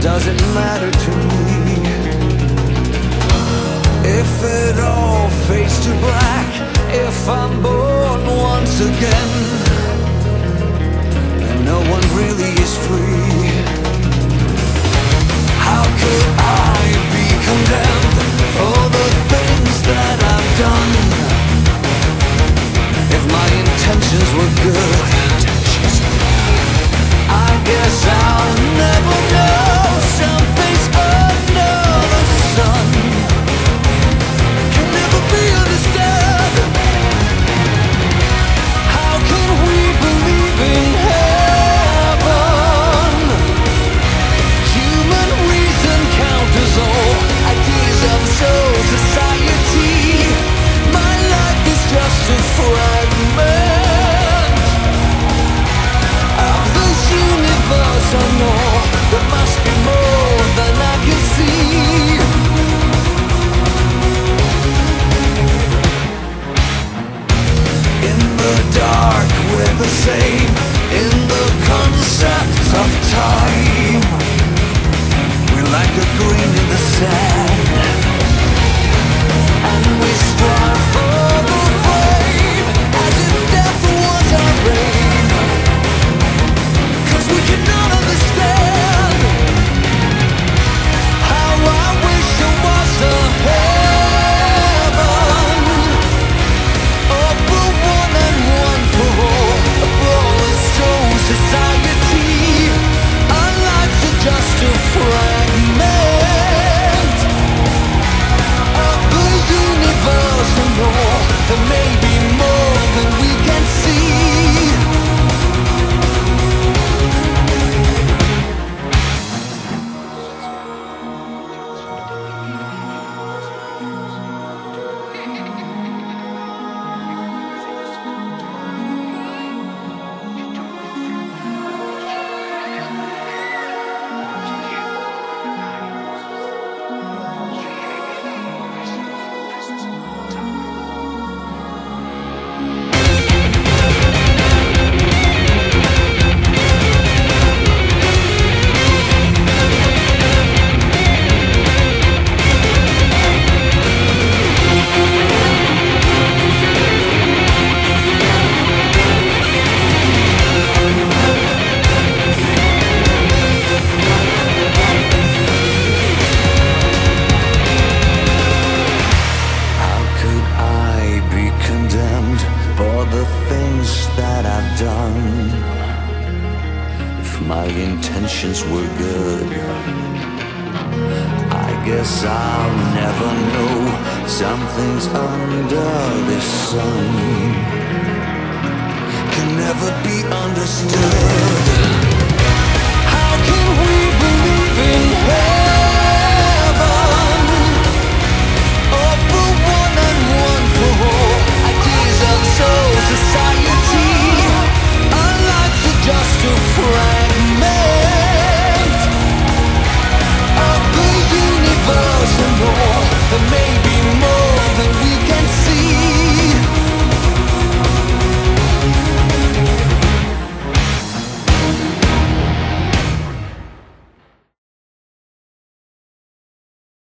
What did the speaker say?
doesn't matter to me. If it all fades to black If I'm bored for the things that I've done. If my intentions were good, I guess I'll never know. Something's under the sun can never be understood.